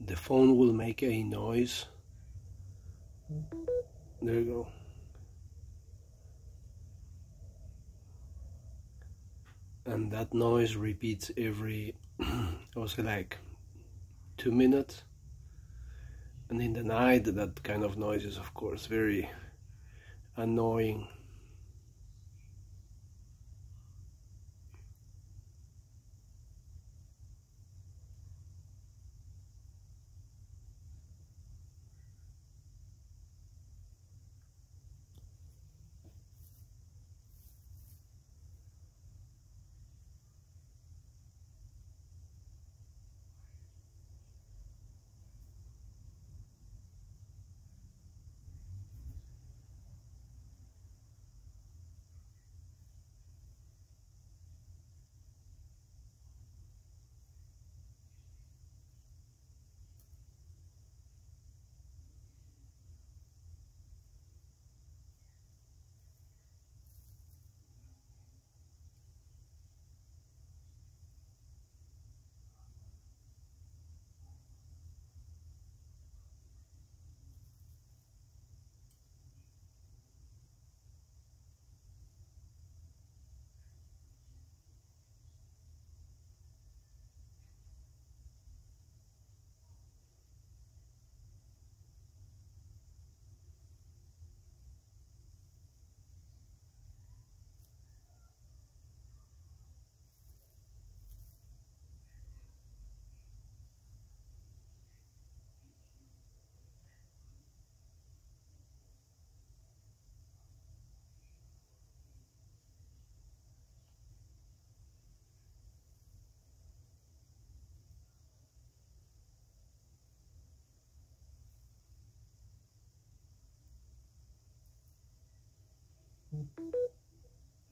the phone will make a noise. There you go. And that noise repeats every I was like two minutes. And in the night that kind of noise is of course very annoying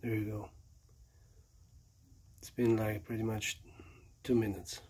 There you go. It's been like pretty much two minutes.